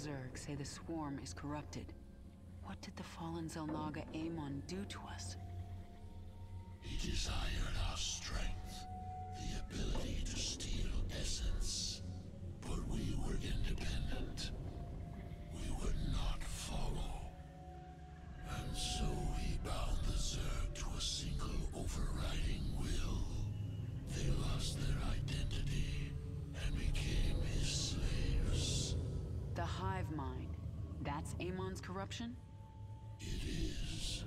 Zerg say the swarm is corrupted. What did the fallen Xel'Naga Amon do to us? He desired our strength, the ability to steal essence. But we were independent. Amon's corruption? It is.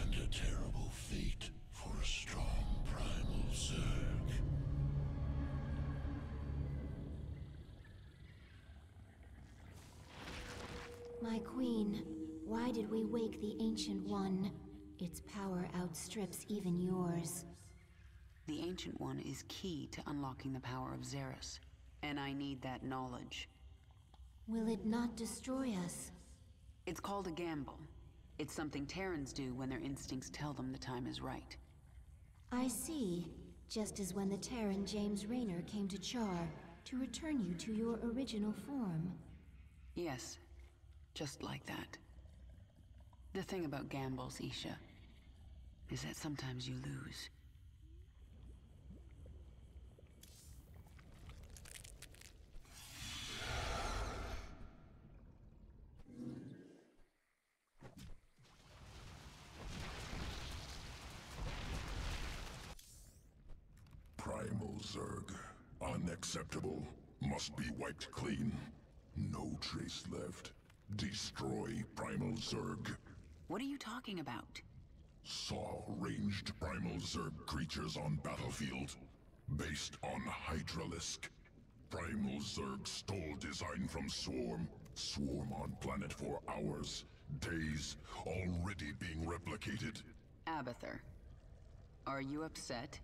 And a terrible fate for a strong primal Zerg. My queen, why did we wake the Ancient One? Its power outstrips even yours. The Ancient One is key to unlocking the power of Zerus. And I need that knowledge. Will it not destroy us? It's called a gamble. It's something Terrans do when their instincts tell them the time is right. I see. Just as when the Terran James Raynor came to Char to return you to your original form. Yes, just like that. The thing about gambles, Izsha, is that sometimes you lose. Primal Zerg. Unacceptable. Must be wiped clean. No trace left. Destroy Primal Zerg. What are you talking about? Saw ranged Primal Zerg creatures on battlefield. Based on Hydralisk. Primal Zerg stole design from Swarm. Swarm on planet for hours, days, already being replicated. Abathur. Are you upset?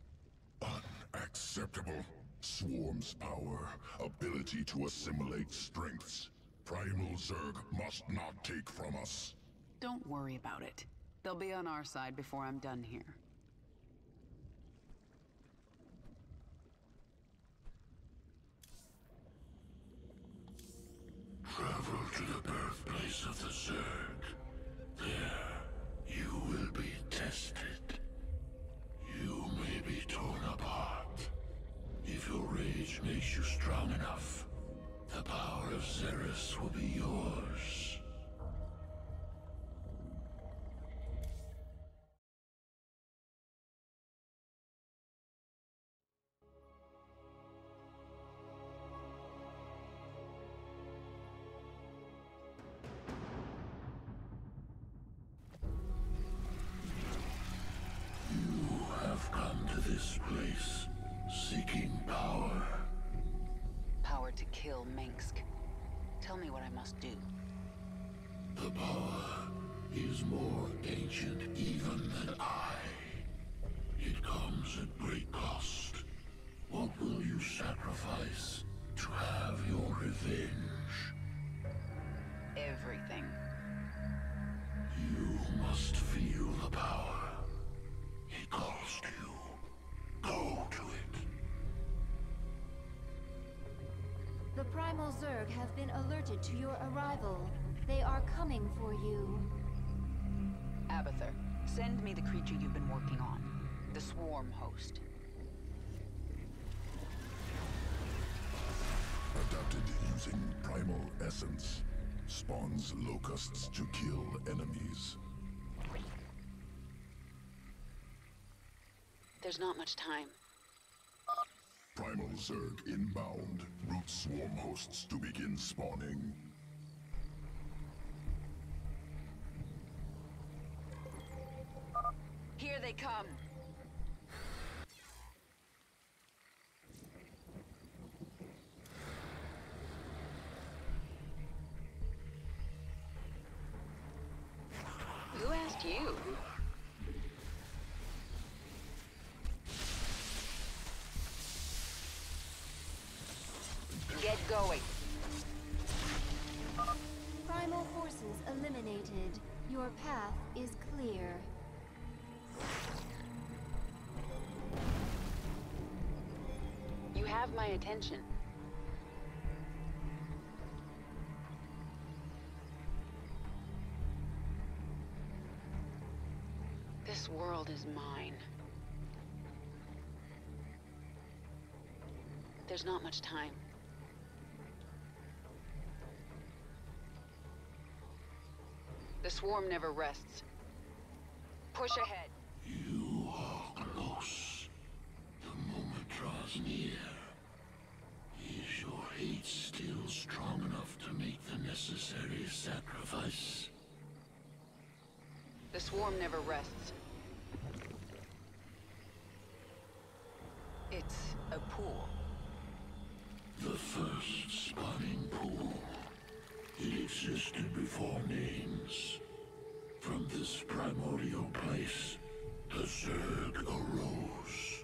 Unacceptable. Swarm's power, ability to assimilate strengths. Primal Zerg must not take from us. Don't worry about it. They'll be on our side before I'm done here. Travel to the birthplace of the Zerg. There, you will be tested. You may be torn apart. If your rage makes you strong enough, the power of Zerus will be yours. The Primal Zerg have been alerted to your arrival. They are coming for you. Abathur, send me the creature you've been working on. The swarm host. Adapted using primal essence. Spawns locusts to kill enemies. There's not much time. Primal Zerg inbound. Root swarm hosts to begin spawning. attention. This world is mine. There's not much time. The swarm never rests. Push ahead. You are close. The moment draws near. Necessary sacrifice? The swarm never rests. It's a pool. The first spawning pool. It existed before names. From this primordial place, the Zerg arose.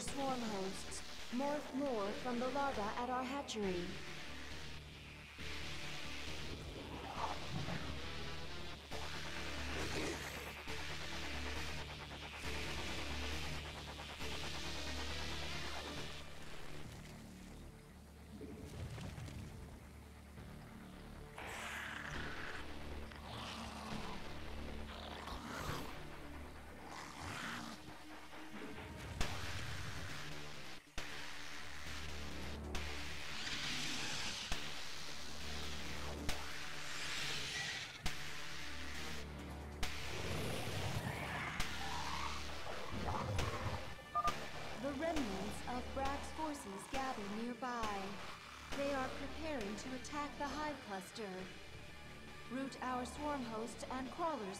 Swarm hosts. Morph more from the larva at our hatchery.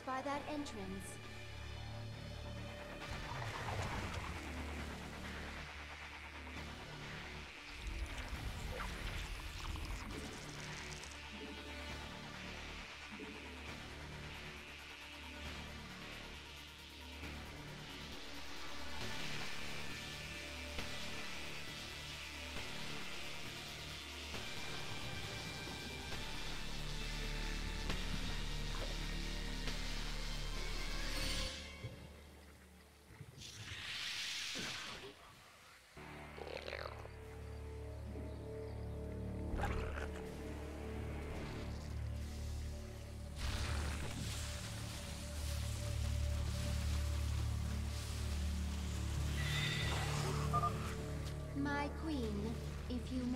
By that entrance.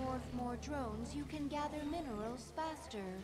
Morph more drones, you can gather minerals faster.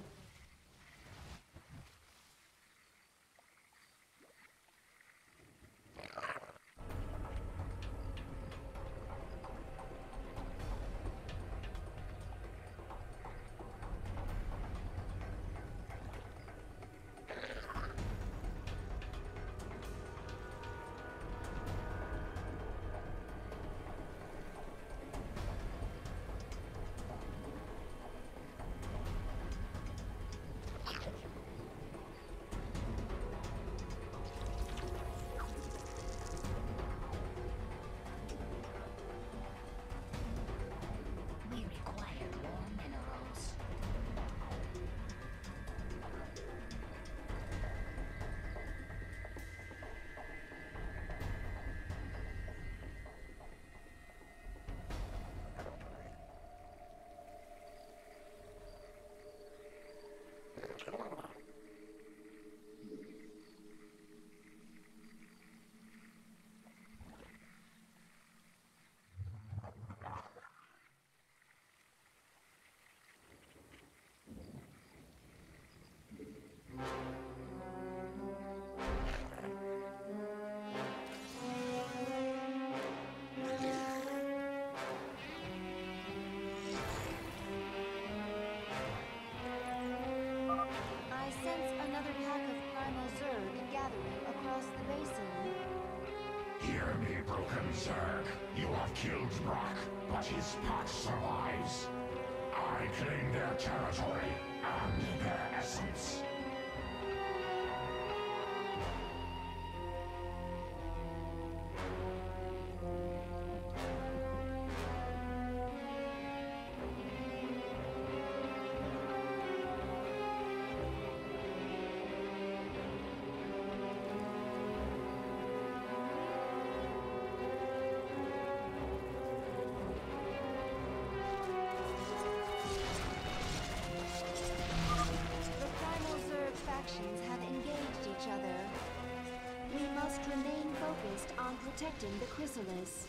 His pack survives. I claim their territory and their essence. On protecting the Chrysalis.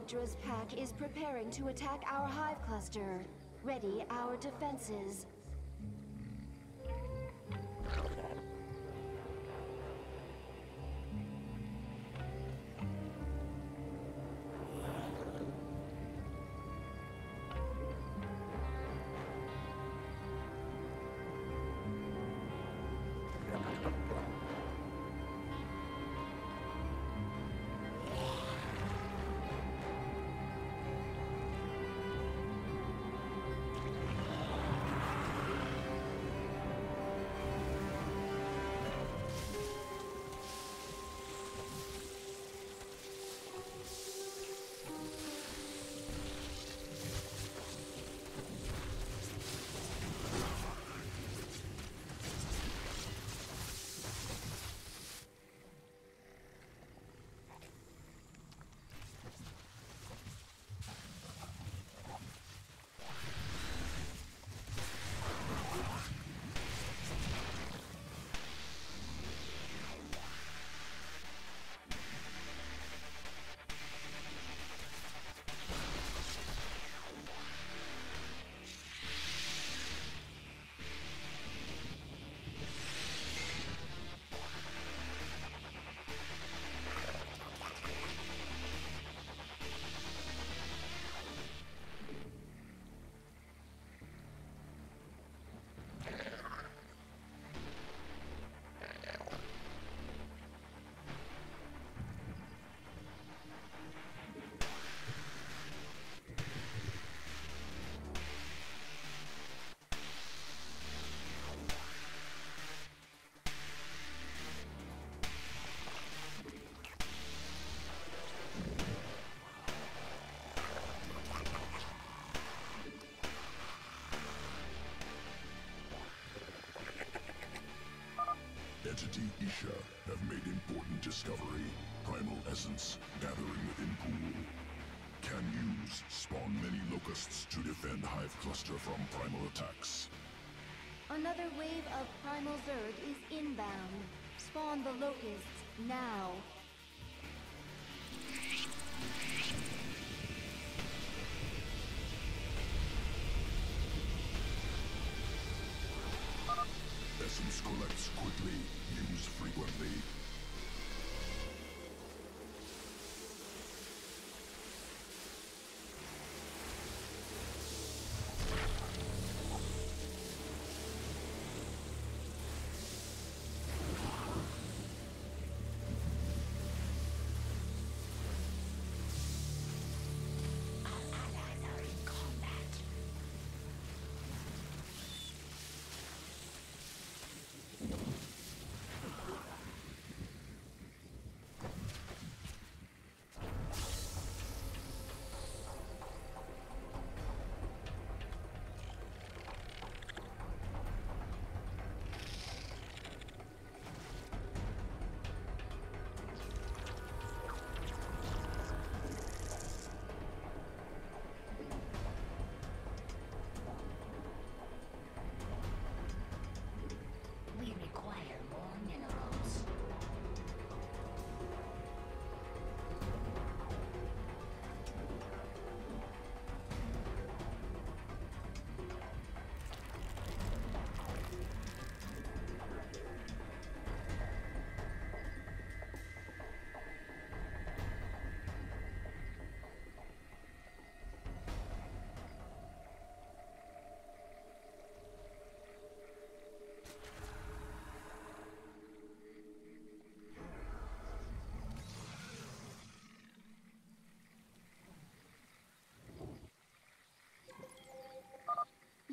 Yagdra's pack is preparing to attack our hive cluster. Ready our defenses. Entity Izsha have made important discovery. Primal essence gathering within pool. Can use spawn many locusts to defend Hive Cluster from primal attacks. Another wave of Primal Zerg is inbound. Spawn the locusts now.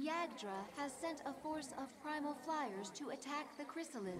Yagdra has sent a force of primal flyers to attack the chrysalis.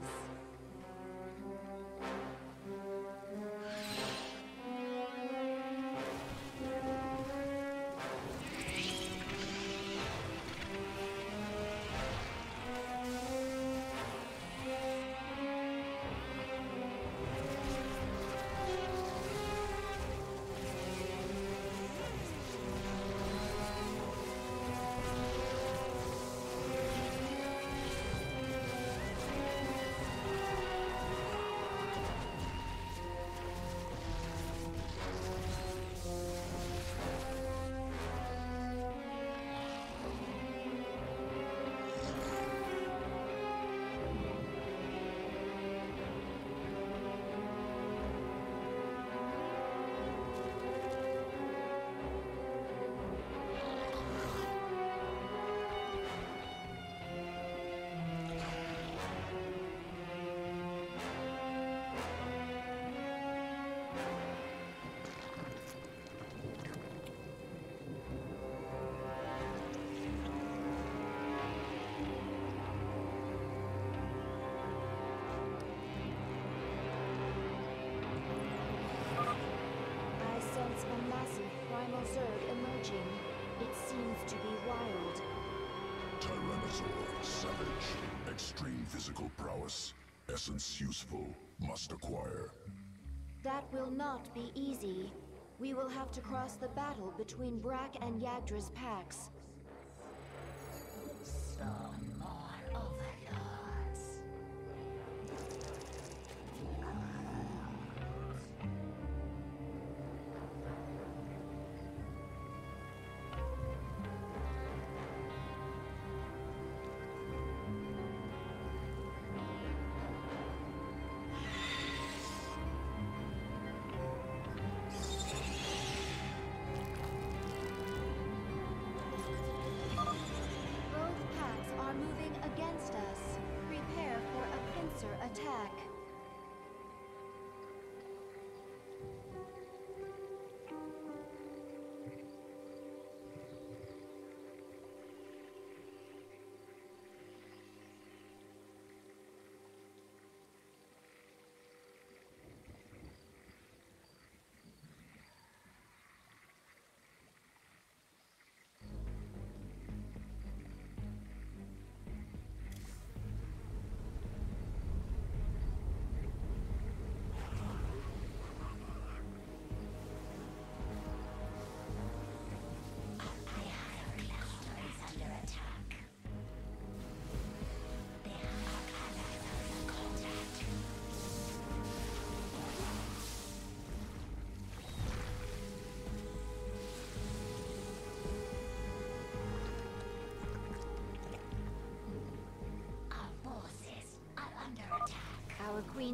Physical prowess, essence useful, must acquire. That will not be easy. We will have to cross the battle between Brakk and Yagdra's packs.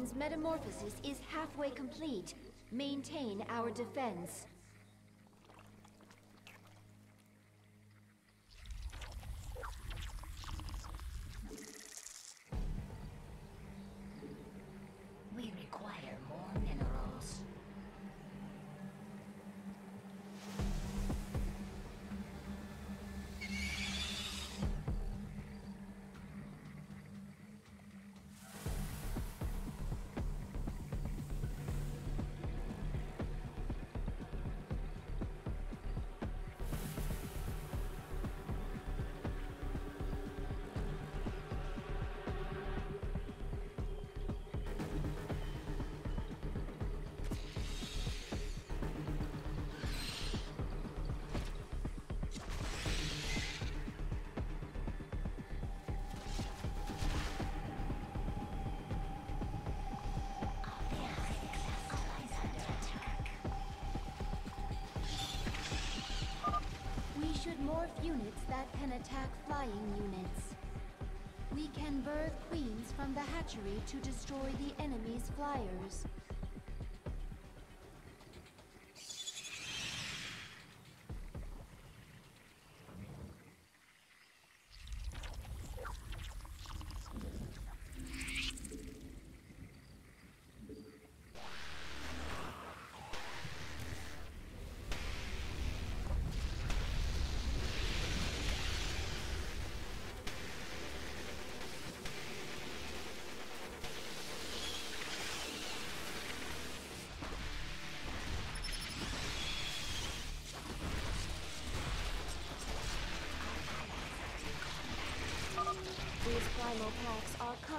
Queen's metamorphosis is halfway complete. Maintain our defense. To destroy the enemy's flyers.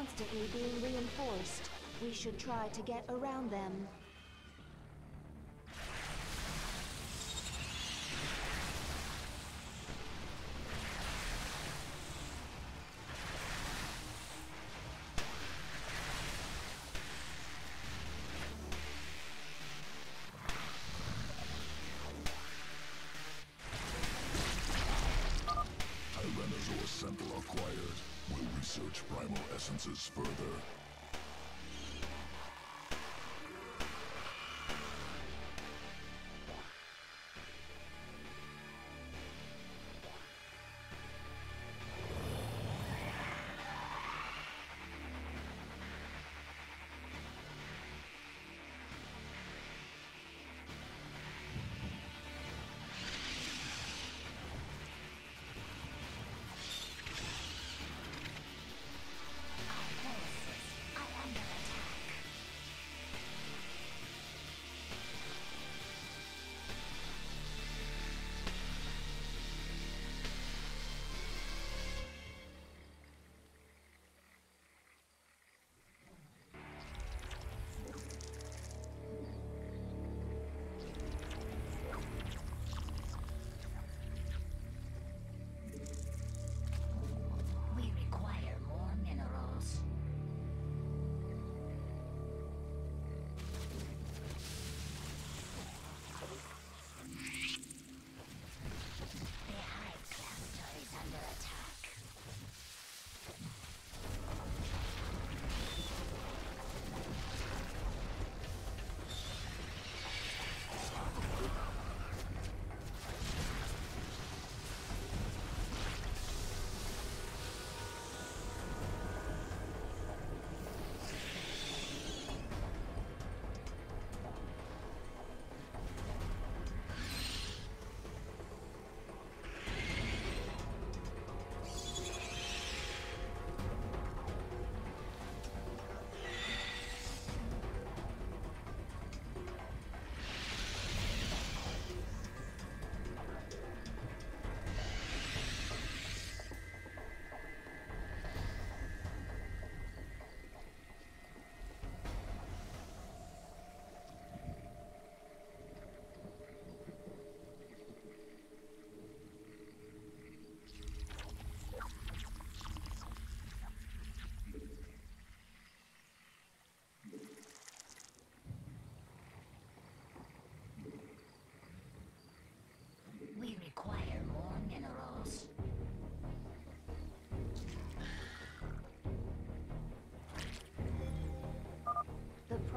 Constantly being reinforced. We should try to get around them.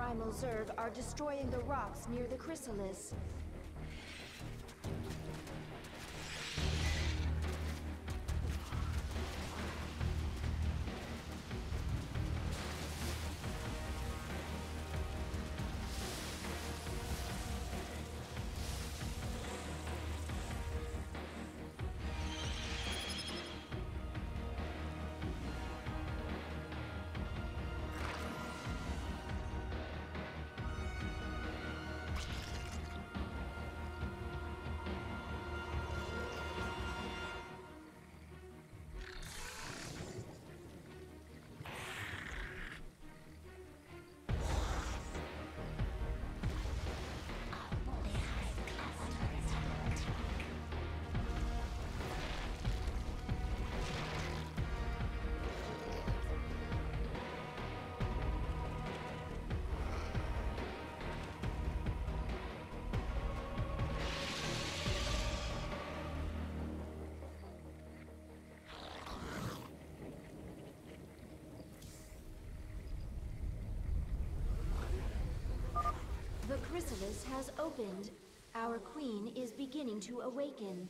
Primal Zerg are destroying the rocks near the chrysalis. Chrysalis has opened. Our queen is beginning to awaken.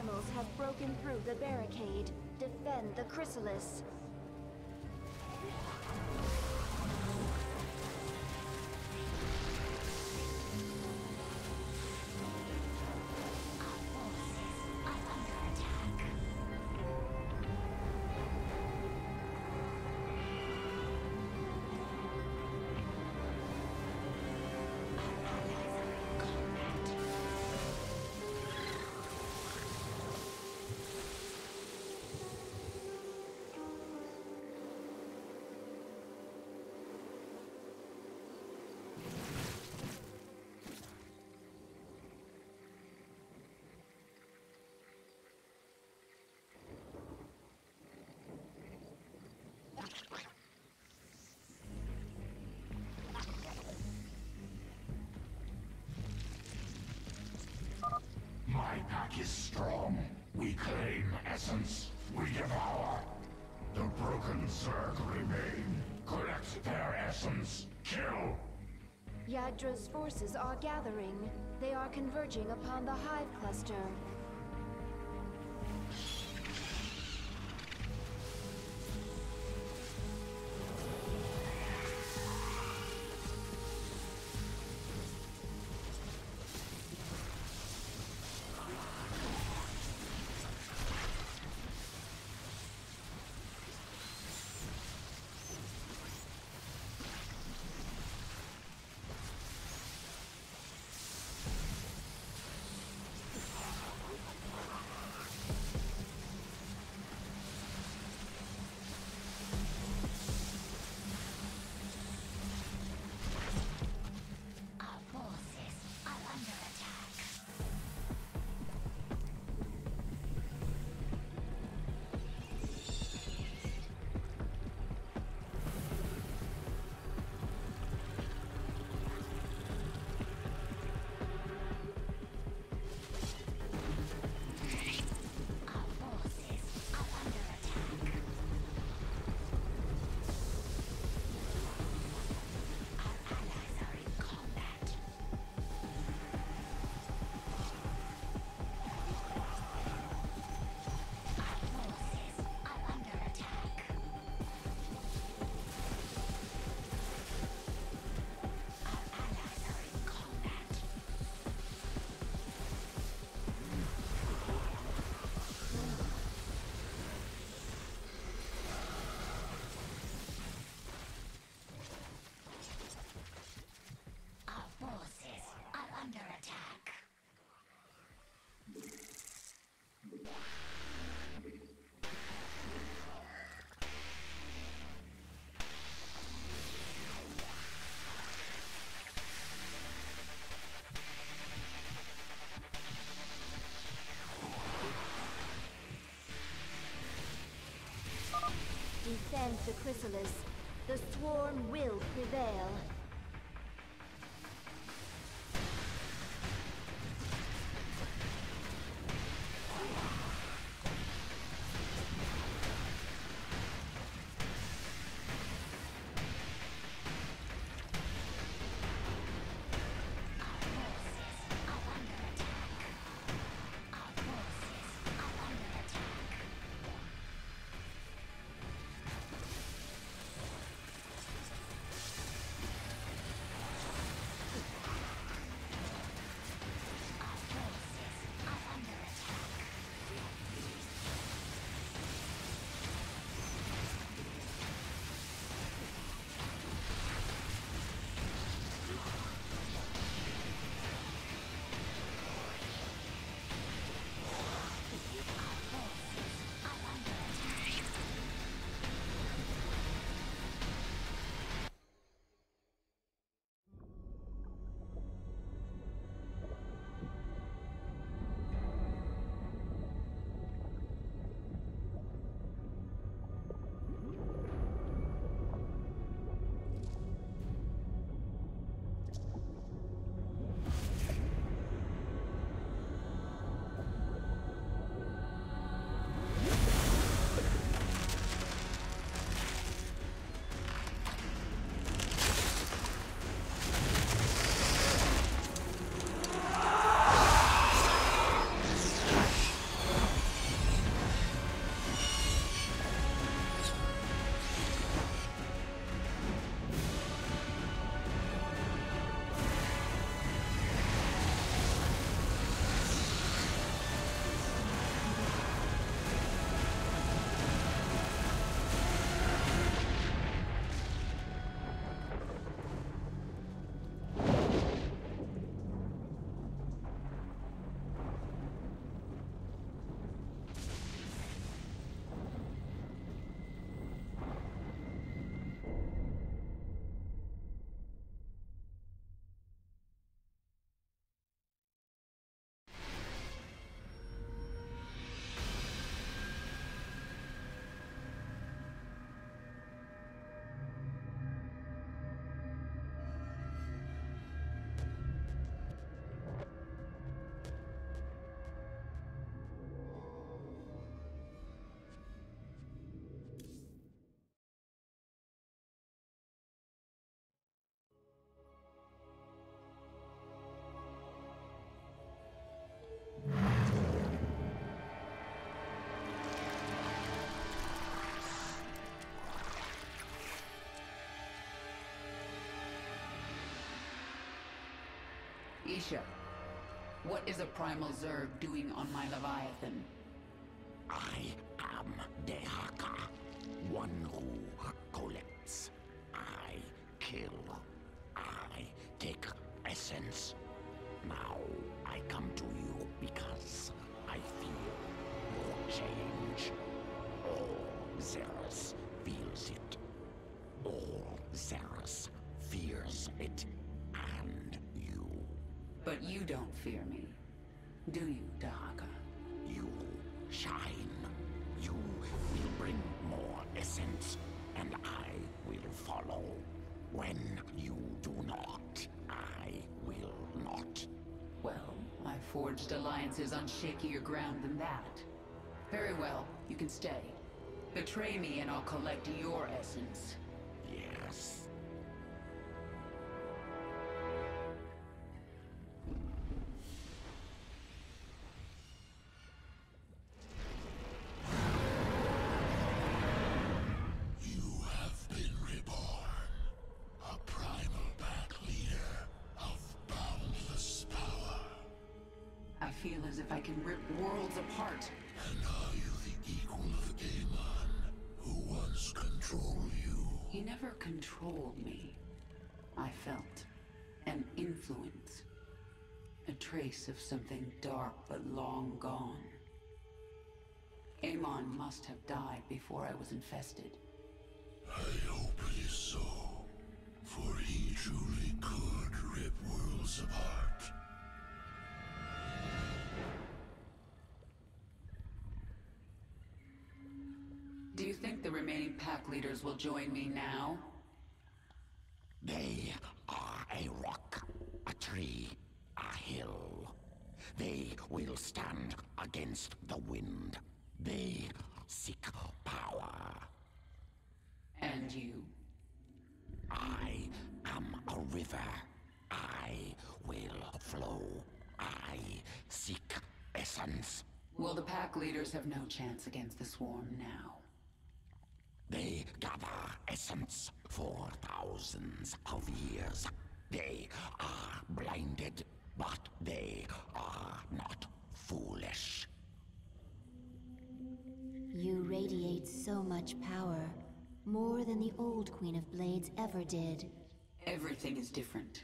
Primals have broken through the barricade. Defend the chrysalis. Essence. We devour. The broken Zerg remain. Collect their essence. Kill. Yagdra's forces are gathering. They are converging upon the Hive Cluster. The chrysalis. The swarm will prevail. Izsha, what is a primal Zerg doing on my Leviathan? But you don't fear me, do you, Dehaka? You shine. You will bring more essence, and I will follow. When you do not, I will not. Well, I forged alliances on shakier ground than that. Very well, you can stay. Betray me and I'll collect your essence. Feel as if I can rip worlds apart. And are you the equal of Amon, who once controlled you? He never controlled me. I felt an influence. A trace of something dark but long gone. Amon must have died before I was infested. I hope it is so, for he truly could rip worlds apart. Remaining pack leaders will join me now? They are a rock, a tree, a hill. They will stand against the wind. They seek power. And you? I am a river. I will flow. I seek essence. Well, the pack leaders have no chance against the swarm now. They gather essence for thousands of years. They are blinded, but they are not foolish. You radiate so much power. More than the old Queen of Blades ever did. Everything is different.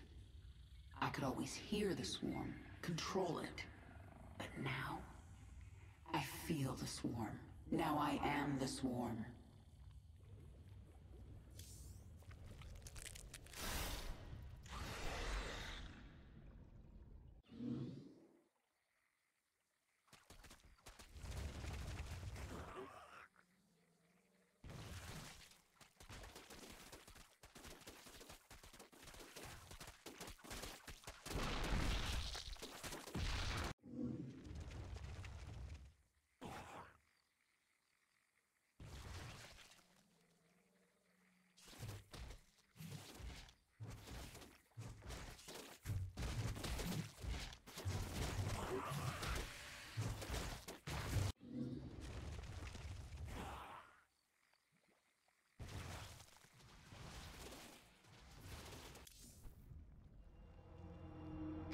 I could always hear the swarm, control it. But now, I feel the swarm. Now I am the swarm.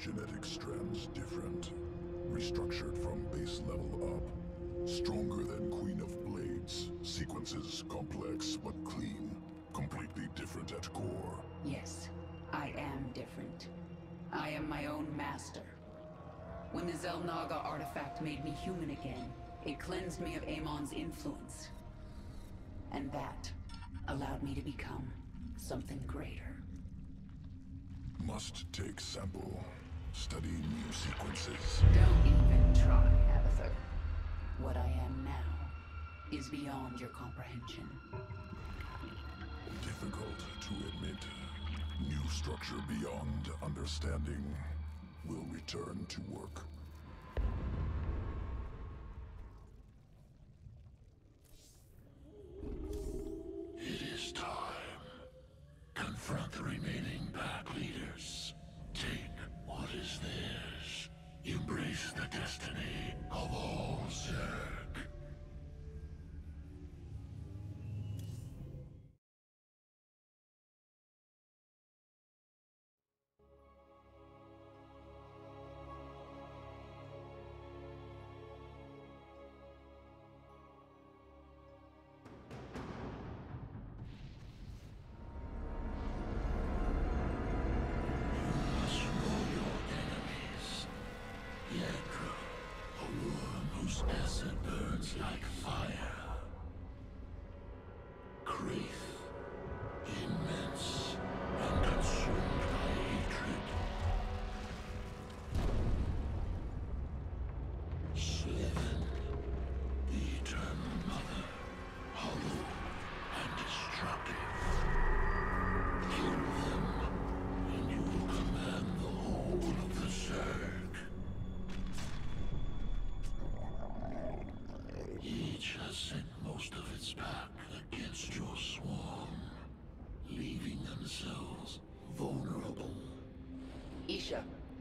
Genetic strands different. Restructured from base level up. Stronger than Queen of Blades. Sequences complex but clean. Completely different at core. Yes, I am different. I am my own master. When the Xel'Naga artifact made me human again, it cleansed me of Amon's influence. And that allowed me to become something greater. Must take sample. Study new sequences. Don't even try, Abathur. What I am now is beyond your comprehension. Difficult to admit. New structure beyond understanding will return to work.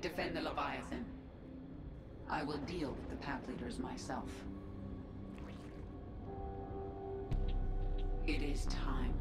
Defend the Leviathan. I will deal with the Pack Leaders myself. It is time.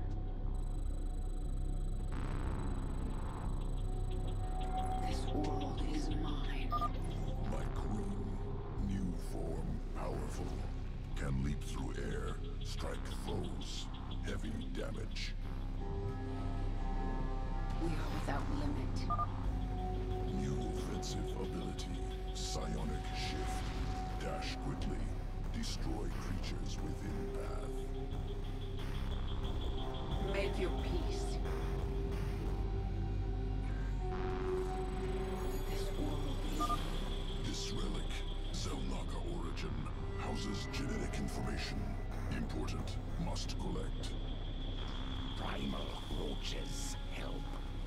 Primal roaches help.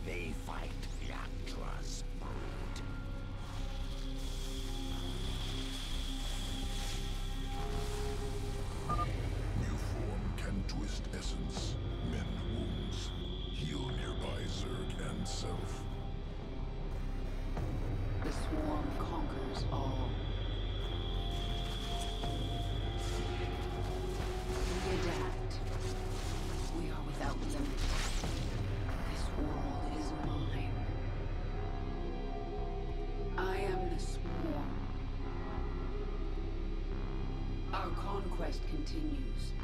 They fight continues.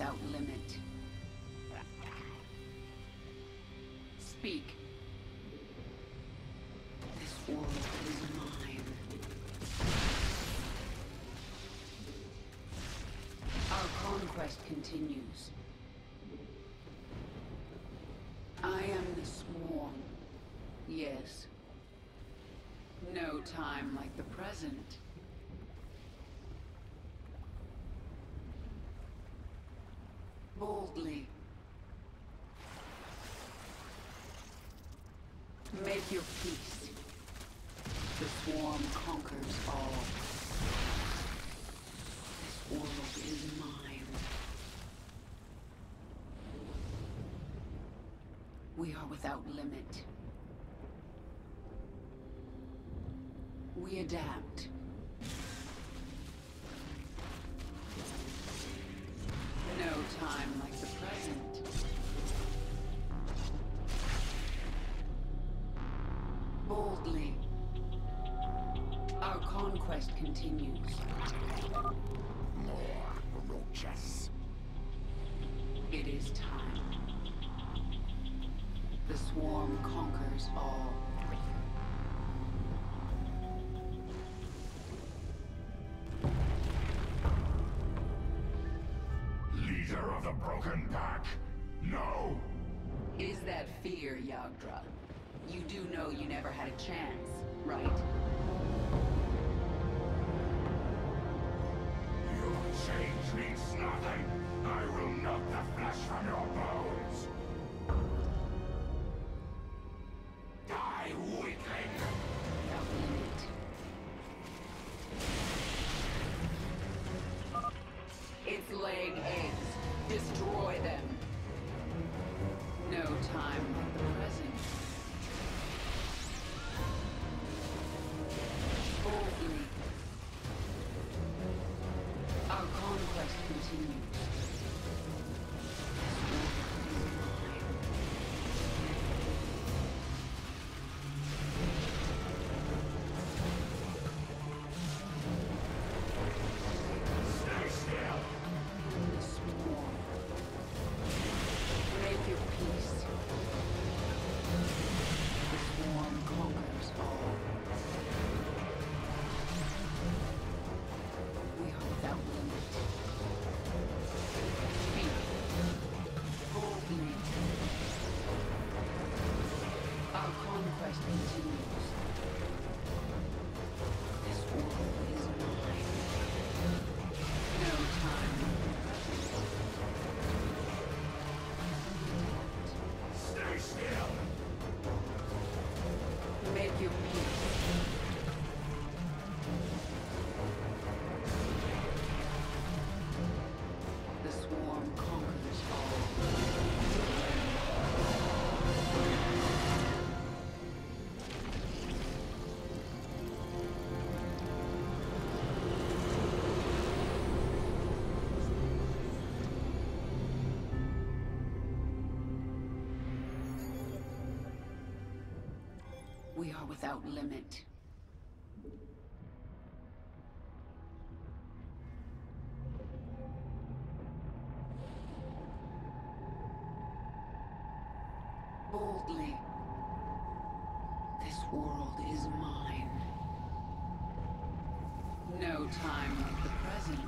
without limit. Speak. This world is mine. Our conquest continues. I am the Swarm. Yes. No time like the present. Make your peace. The swarm conquers all. This world is mine. We are without limit. We adapt. broken. Without limit. Boldly. This world is mine. No time like the present.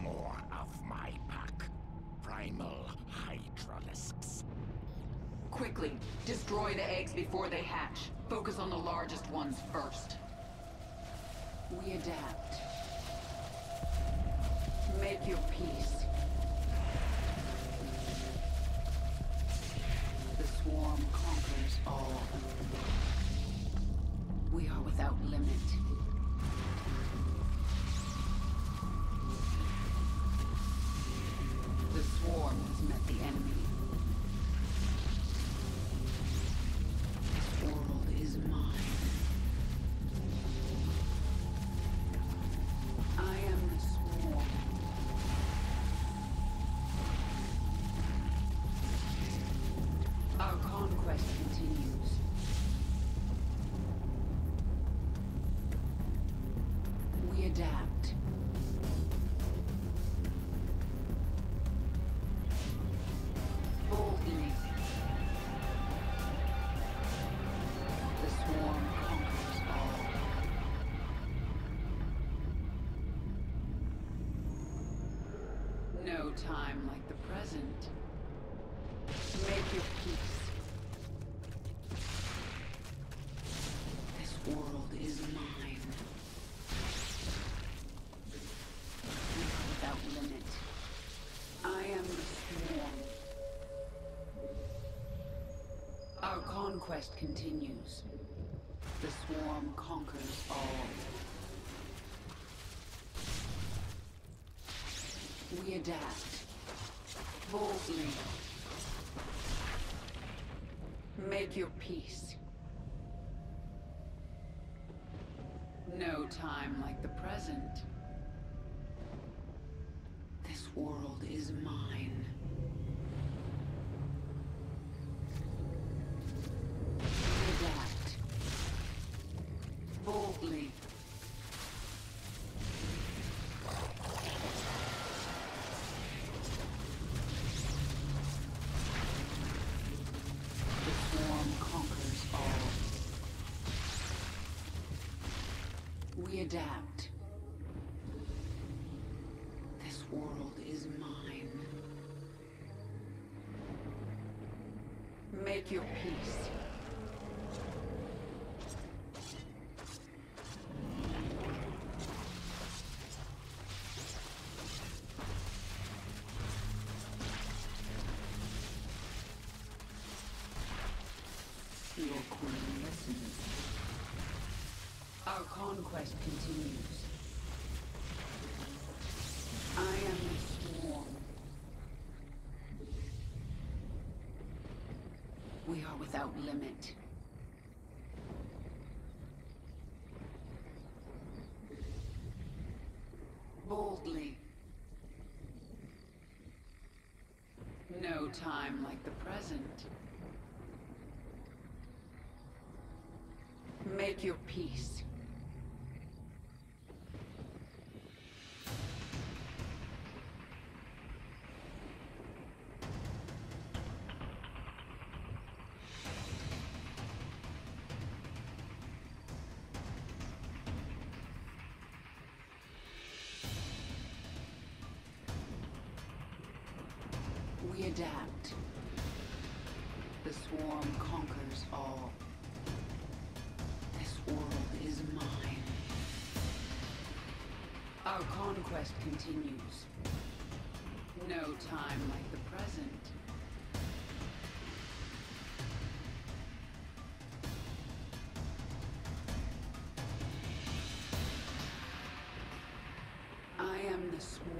More of my pack. Primal Hydralisks. Quickly, destroy the eggs before they hatch. Focus on the largest ones first. We adapt. Time like the present. Make your peace. This world is mine. Without limit. I am the swarm. Our conquest continues. The swarm conquers all. We adapt. Boldly. Make your peace. No time like the present. This world is mine. Adapt. This world is mine. Make your peace. Without limit. Boldly. No time like the present. Make your peace. Conquest continues. No time like the present. I am the.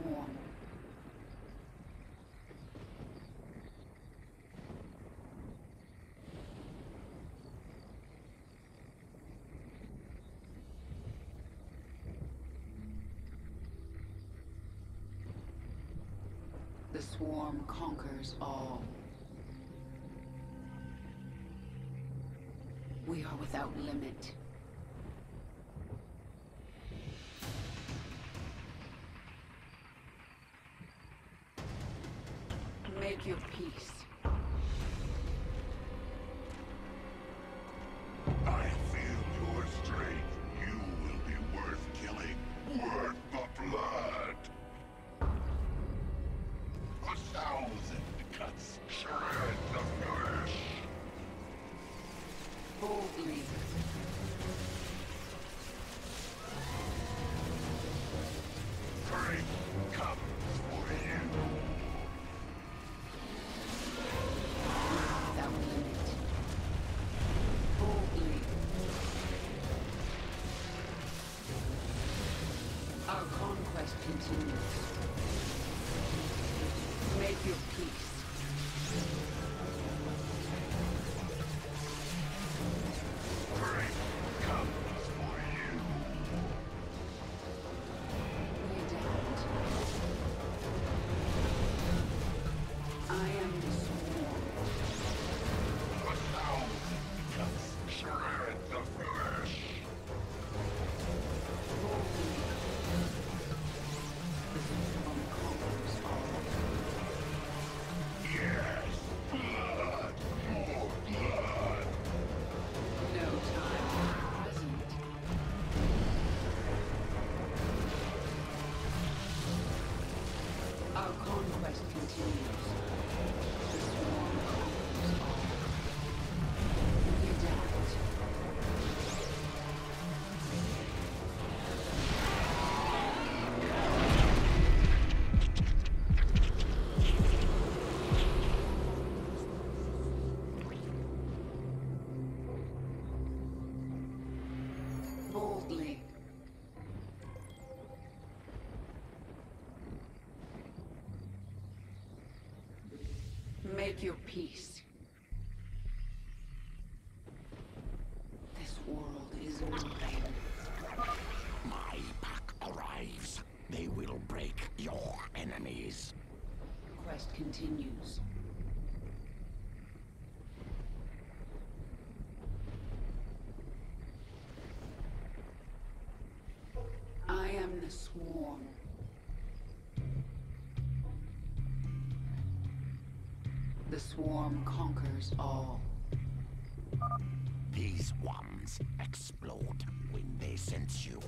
swarm conquers all. We are without limit. Make your peace. your peace. conquers all. These ones explode when they sense you.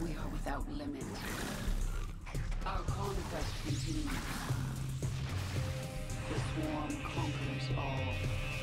We are without limit. Our conquest continues. The swarm conquers all.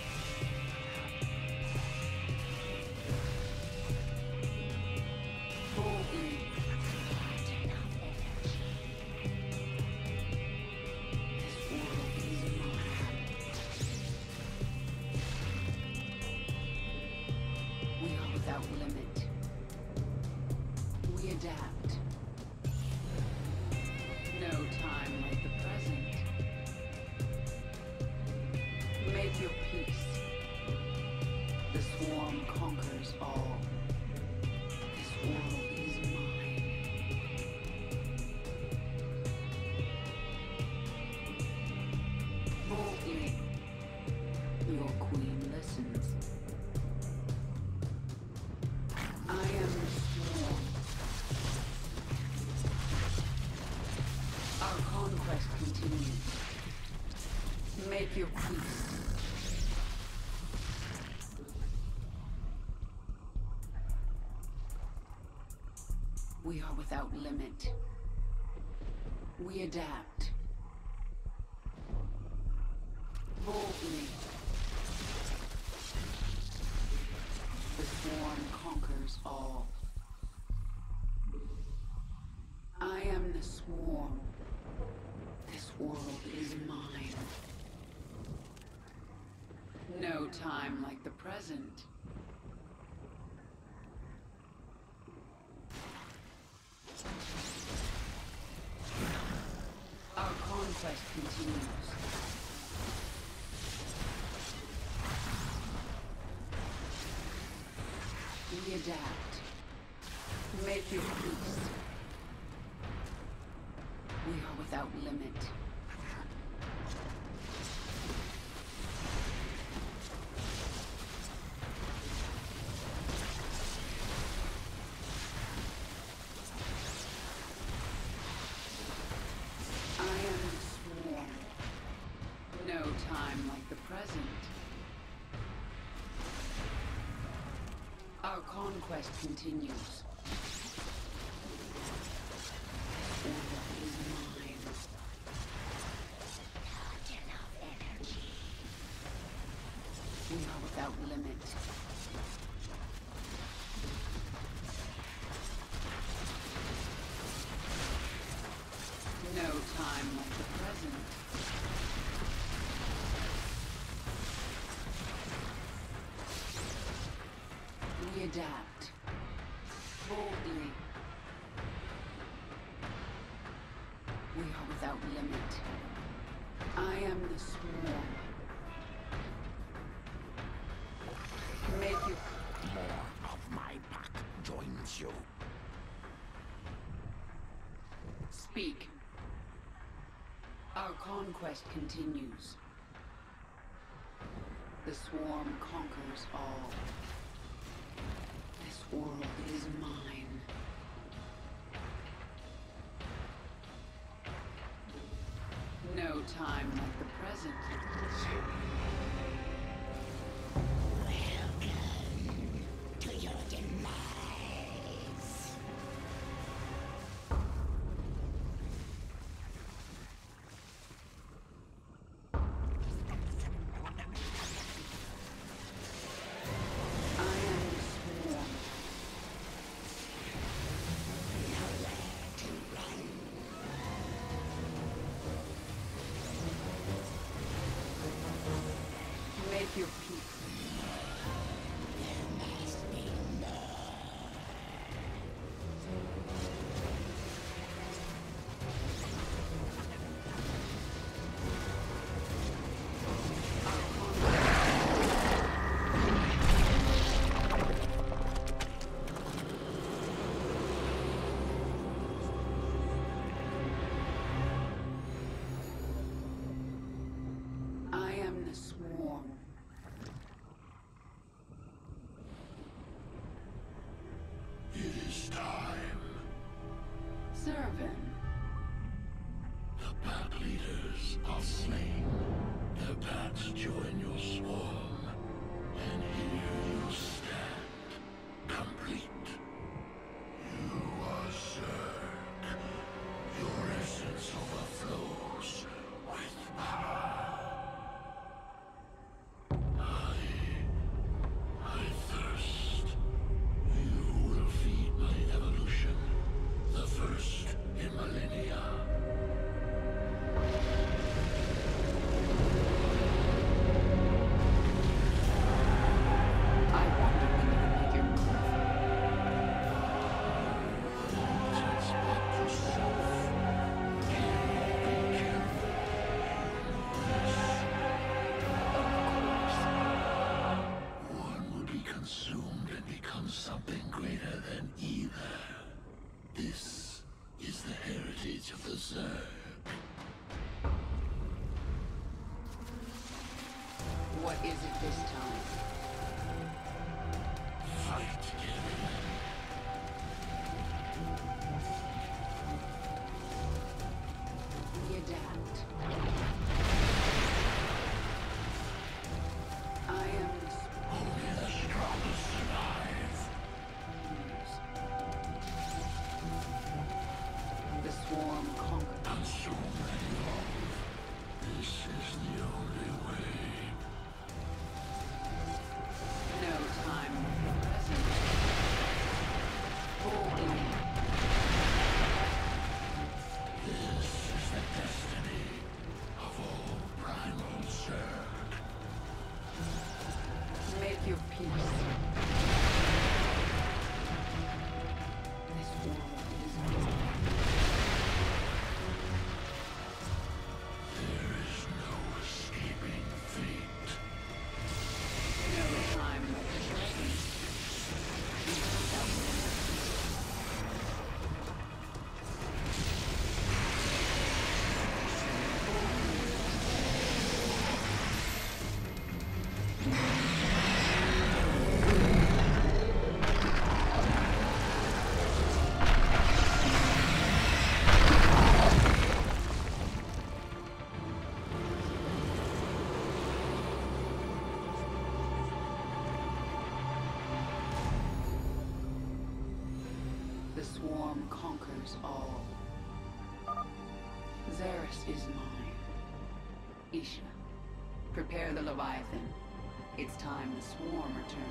limit. We adapt. Boldly. The swarm conquers all. I am the swarm. This world is mine. No time like the present. quest continues. We adapt. Make your peace. We are without limit. continues. We are without. No time the present. We adapt. speak. Our conquest continues. The swarm conquers all. This world is mine. No time like the present. Prepare the Leviathan. It's time the swarm returned